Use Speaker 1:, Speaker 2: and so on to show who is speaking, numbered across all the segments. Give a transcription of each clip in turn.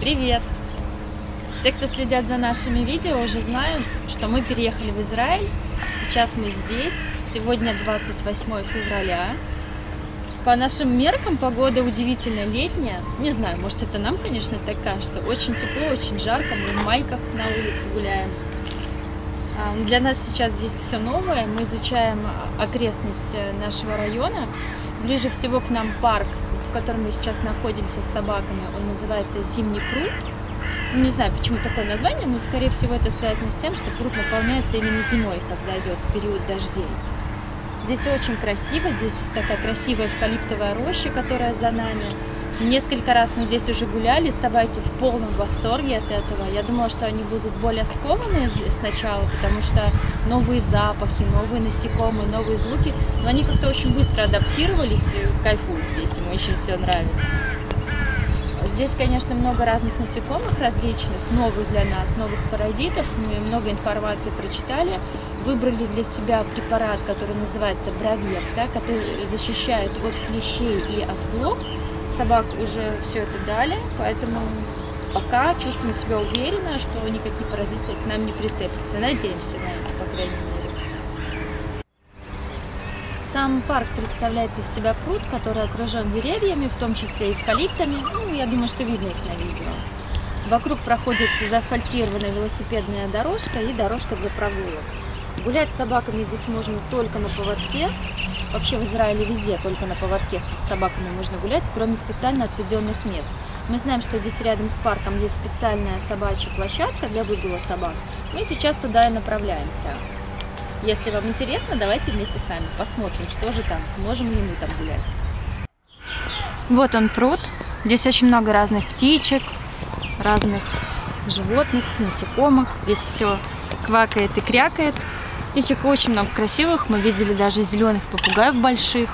Speaker 1: Привет! Те, кто следят за нашими видео, уже знают, что мы переехали в Израиль. Сейчас мы здесь. Сегодня 28 февраля. По нашим меркам погода удивительно летняя. Не знаю, может это нам, конечно, так кажется. Очень тепло, очень жарко. Мы в майках на улице гуляем. А, для нас сейчас здесь все новое. Мы изучаем окрестность нашего района. Ближе всего к нам парк, в котором мы сейчас находимся с собаками. Он называется Зимний пруд. Ну, не знаю, почему такое название, но, скорее всего, это связано с тем, что пруд наполняется именно зимой, когда идет период дождей. Здесь очень красиво, здесь такая красивая эвкалиптовая роща, которая за нами. Несколько раз мы здесь уже гуляли, собаки в полном восторге от этого. Я думала, что они будут более скованы сначала, потому что новые запахи, новые насекомые, новые звуки. Но они как-то очень быстро адаптировались и кайфуют здесь, им очень все нравится. Здесь, конечно, много разных насекомых различных, новых для нас, новых паразитов. Мы много информации прочитали. Выбрали для себя препарат, который называется Бровекта, который защищает от клещей и от блох собак уже все это дали, поэтому пока чувствуем себя уверенно, что никакие паразиты к нам не прицепятся. Надеемся на это, по крайней мере. Сам парк представляет из себя пруд, который окружен деревьями, в том числе эвкалиптами. Ну, я думаю, что видно их на видео. Вокруг проходит заасфальтированная велосипедная дорожка и дорожка для прогулок. Гулять с собаками здесь можно только на поводке. Вообще в Израиле везде только на поводке с собаками можно гулять, кроме специально отведенных мест. Мы знаем, что здесь рядом с парком есть специальная собачья площадка для выгула собак. Мы сейчас туда и направляемся. Если вам интересно, давайте вместе с нами посмотрим, что же там, сможем ли мы там гулять. Вот он пруд. Здесь очень много разных птичек, разных животных, насекомых. Здесь все квакает и крякает. Птичек очень много красивых. Мы видели даже зеленых попугаев больших,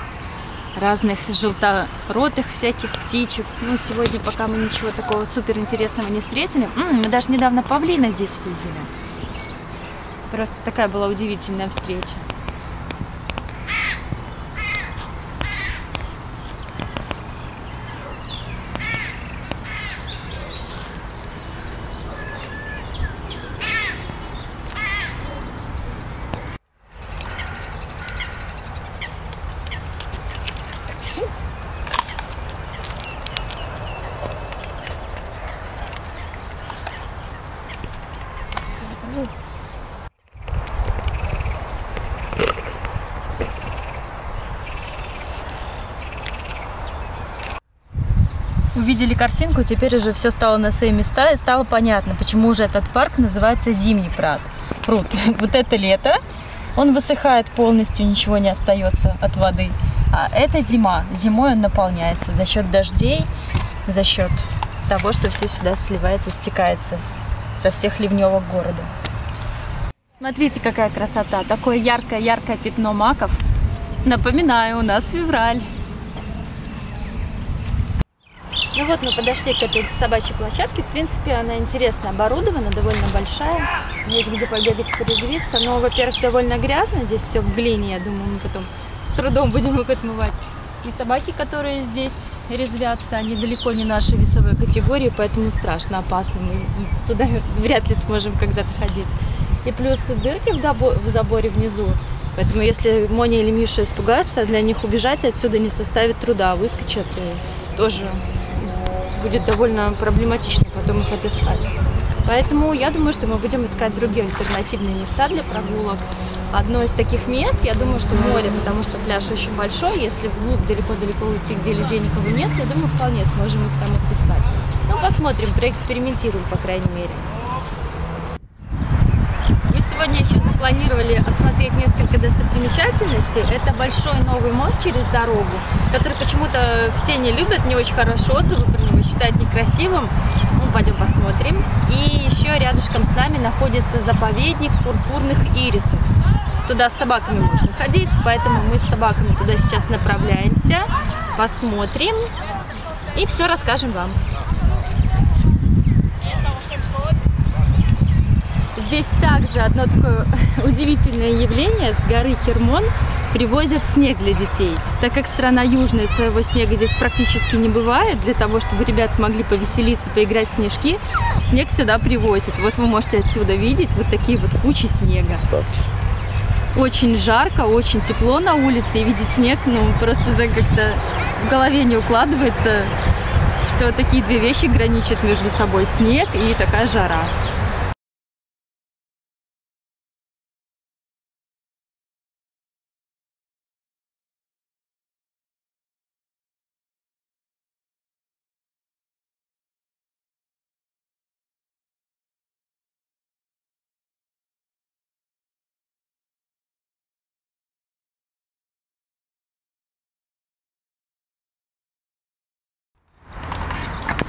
Speaker 1: разных желторотых всяких птичек. Ну, сегодня пока мы ничего такого супер интересного не встретили. М -м, мы даже недавно павлина здесь видели. Просто такая была удивительная встреча. Увидели картинку, теперь уже все стало на свои места, и стало понятно, почему уже этот парк называется Зимний прад. пруд. Вот это лето, он высыхает полностью, ничего не остается от воды. А это зима. Зимой он наполняется за счет дождей, за счет того, что все сюда сливается, стекается со всех ливневок города. Смотрите, какая красота. Такое яркое-яркое пятно маков. Напоминаю, у нас февраль. Ну вот мы подошли к этой собачьей площадке. В принципе, она интересно оборудована, довольно большая. Есть где побегать, порезвиться. Но, во-первых, довольно грязно. Здесь все в глине, я думаю, мы потом с трудом будем их отмывать. И собаки, которые здесь резвятся, они далеко не нашей весовой категории, поэтому страшно, опасно. Мы туда вряд ли сможем когда-то ходить. И плюс дырки в заборе внизу. Поэтому если Моня или Миша испугаются, для них убежать отсюда не составит труда. Выскочат и тоже будет довольно проблематично потом их отыскать. Поэтому я думаю, что мы будем искать другие альтернативные места для прогулок. Одно из таких мест, я думаю, что море, потому что пляж очень большой. Если вглубь далеко-далеко уйти, где людей никого нет, я думаю, вполне сможем их там отпускать. Ну, посмотрим, проэкспериментируем, по крайней мере. Мы сегодня еще запланировали осмотреть несколько достопримечательностей. Это большой новый мост через дорогу, который почему-то все не любят, не очень хорошие отзывы про него, считают некрасивым. Ну, пойдем посмотрим. И еще рядышком с нами находится заповедник пурпурных ирисов. Туда с собаками можно ходить, поэтому мы с собаками туда сейчас направляемся, посмотрим и все расскажем вам. Здесь также одно такое удивительное явление с горы Хермон. привозят снег для детей. Так как страна южная, своего снега здесь практически не бывает, для того, чтобы ребята могли повеселиться, поиграть в снежки, снег сюда привозят. Вот вы можете отсюда видеть вот такие вот кучи снега.
Speaker 2: Ставки.
Speaker 1: Очень жарко, очень тепло на улице, и видеть снег, ну, просто так как-то в голове не укладывается, что такие две вещи граничат между собой. Снег и такая жара.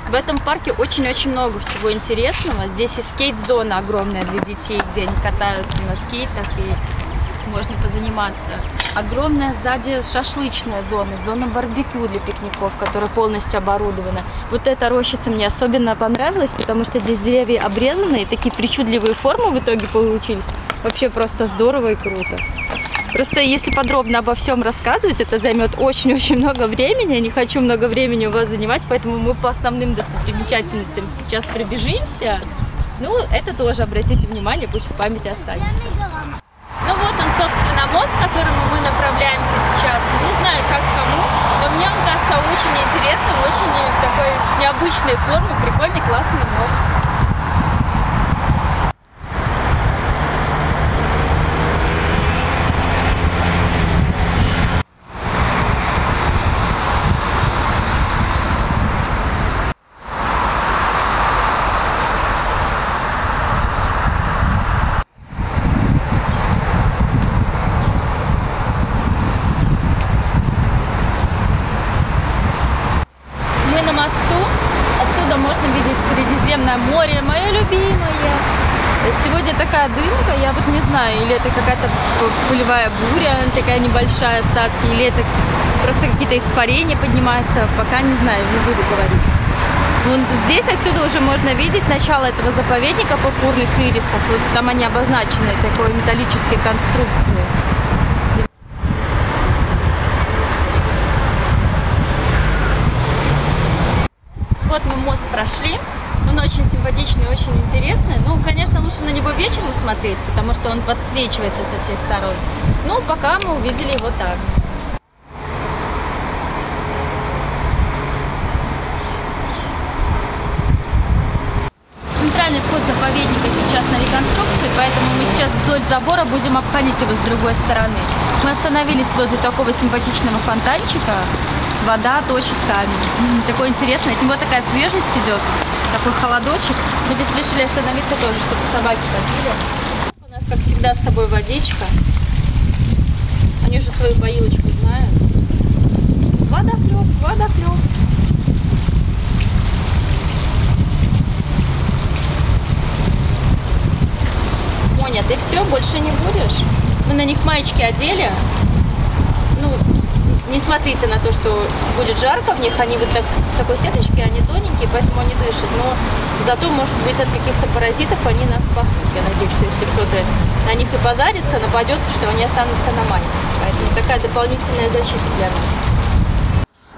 Speaker 1: В этом парке очень-очень много всего интересного. Здесь и скейт-зона огромная для детей, где они катаются на скейтах и можно позаниматься. Огромная сзади шашлычная зона, зона барбекю для пикников, которая полностью оборудована. Вот эта рощица мне особенно понравилась, потому что здесь деревья обрезаны, и такие причудливые формы в итоге получились. Вообще просто здорово и круто. Просто если подробно обо всем рассказывать, это займет очень-очень много времени. Я не хочу много времени у вас занимать, поэтому мы по основным достопримечательностям сейчас пробежимся. Ну, это тоже обратите внимание, пусть в памяти останется. Ну вот он, собственно, мост, к которому мы направляемся сейчас. Не знаю, как кому, но мне он кажется очень интересным, очень такой необычной формы, прикольный, классный мост. Мы на мосту. Отсюда можно видеть Средиземное любимое. Сегодня такая дымка, я вот не знаю, или это какая-то типа пылевая буря, такая небольшая остатки, или это просто какие-то испарения поднимаются, пока не знаю, не буду говорить. Вон здесь отсюда уже можно видеть начало этого заповедника пурпурных ирисов. Вот там они обозначены такой металлической конструкцией. Вот мы мост прошли. Он очень симпатичный, очень интересный. Ну, конечно, лучше на него вечером смотреть, потому что он подсвечивается со всех сторон. Ну, пока мы увидели его так. Центральный вход заповедника сейчас на реконструкции, поэтому мы сейчас вдоль забора будем обходить его с другой стороны. Мы остановились возле такого симпатичного фонтанчика. Вода точит камень. М, Такой интересный. От него такая свежесть идет, такой холодочек. Мы здесь решили остановиться тоже, чтобы собаки попили. У нас, как всегда, с собой водичка. Они уже свою поилочку знают. Водоклеп, водоклеп. Моня, ты все, больше не будешь? Мы на них маечки одели. Ну, не смотрите на то, что будет жарко в них. Они вот так, с такой сеточки, они тоненькие, поэтому они дышат. Но зато, может быть, от каких-то паразитов они нас спасут. Я надеюсь, что если кто-то на них и позарится, нападет, что они останутся на мане. Поэтому такая дополнительная защита для нас.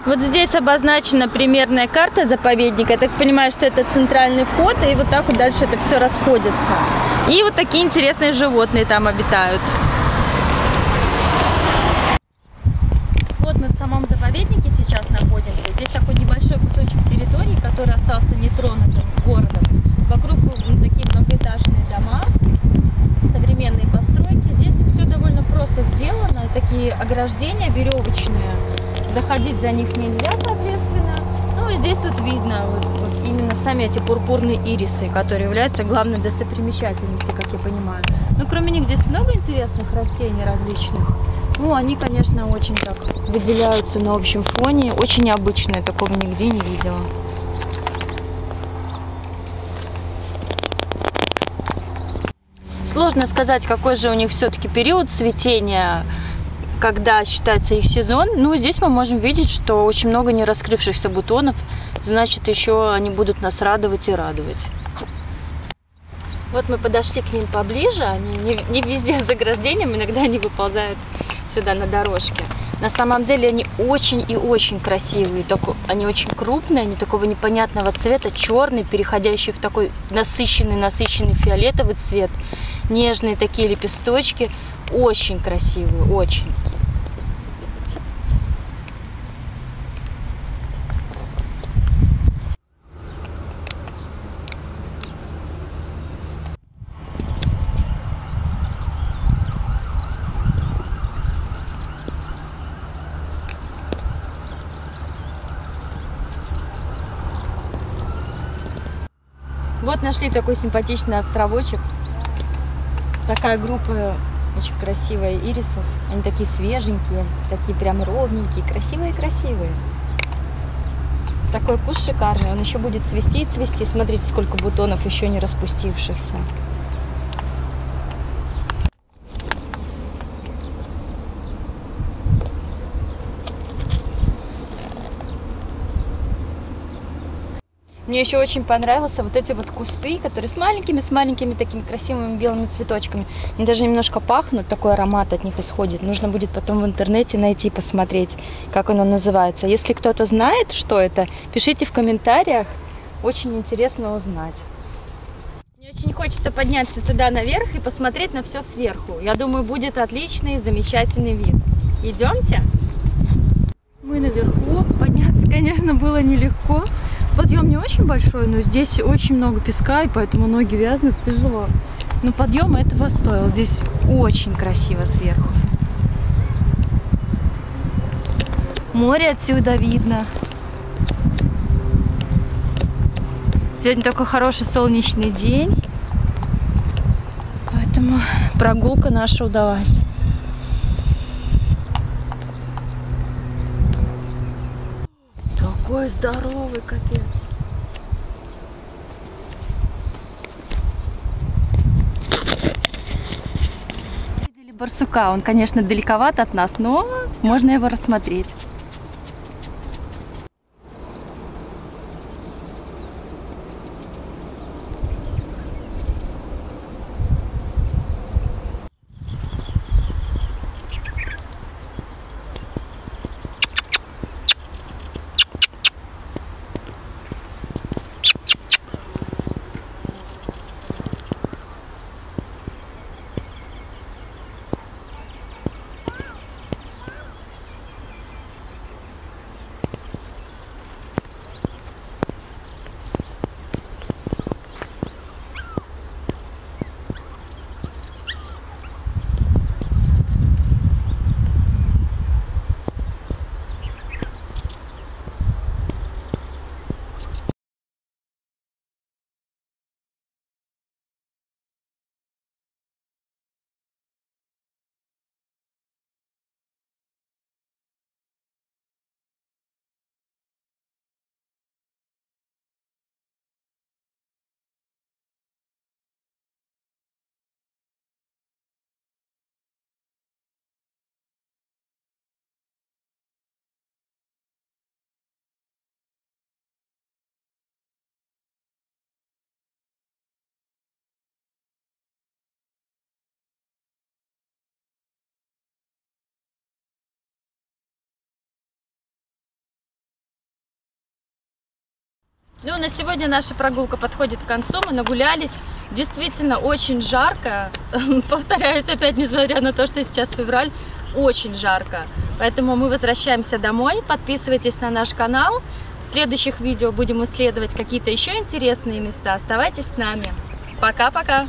Speaker 1: Вот здесь обозначена примерная карта заповедника. Я так понимаю, что это центральный вход, и вот так вот дальше это все расходится. И вот такие интересные животные там обитают. Вот мы в самом заповеднике сейчас находимся. Здесь такой небольшой кусочек территории, который остался нетронутым городом. Вокруг такие многоэтажные дома, современные постройки. Здесь все довольно просто сделано. Такие ограждения веревочные. Заходить за них нельзя, соответственно. Ну и здесь вот видно вот, вот именно сами эти пурпурные ирисы, которые являются главной достопримечательностью, как я понимаю. Ну, кроме них здесь много интересных растений различных. Ну, они, конечно, очень так выделяются на общем фоне. Очень необычные, такого нигде не видела. Сложно сказать, какой же у них все-таки период цветения, когда считается их сезон. Ну, здесь мы можем видеть, что очень много не раскрывшихся бутонов, значит, еще они будут нас радовать и радовать. Вот мы подошли к ним поближе, они не, не везде с заграждением, иногда они выползают сюда на дорожке. На самом деле они очень и очень красивые. Только они очень крупные, они такого непонятного цвета, черный, переходящий в такой насыщенный, насыщенный фиолетовый цвет. Нежные такие лепесточки. Очень красивые, очень. Вот нашли такой симпатичный островочек. Такая группа очень красивая ирисов. Они такие свеженькие, такие прям ровненькие, красивые-красивые. Такой куст шикарный, он еще будет цвести и цвести. Смотрите, сколько бутонов еще не распустившихся. Мне еще очень понравился вот эти вот кусты, которые с маленькими, с маленькими такими красивыми белыми цветочками. Они даже немножко пахнут, такой аромат от них исходит. Нужно будет потом в интернете найти, посмотреть, как оно называется. Если кто-то знает, что это, пишите в комментариях. Очень интересно узнать. Мне очень хочется подняться туда наверх и посмотреть на все сверху. Я думаю, будет отличный, замечательный вид. Идемте? Мы наверху. Подняться, конечно, было нелегко. Подъем не очень большой, но здесь очень много песка, и поэтому ноги вязнут, тяжело. Но подъем этого стоил. Здесь очень красиво сверху. Море отсюда видно. Сегодня такой хороший солнечный день. Поэтому прогулка наша удалась. Такой здоровый капец. Барсука. Он, конечно, далековат от нас, но можно его рассмотреть. Ну, на сегодня наша прогулка подходит к концу. Мы нагулялись. Действительно очень жарко. Повторяюсь опять, несмотря на то, что сейчас февраль, очень жарко. Поэтому мы возвращаемся домой. Подписывайтесь на наш канал. В следующих видео будем исследовать какие-то еще интересные места. Оставайтесь с нами. Пока-пока!